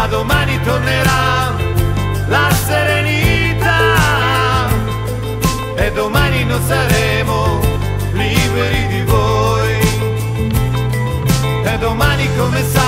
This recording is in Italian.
da domani tornerà la serenità. E domani non saremo liberi di voi. E domani come sa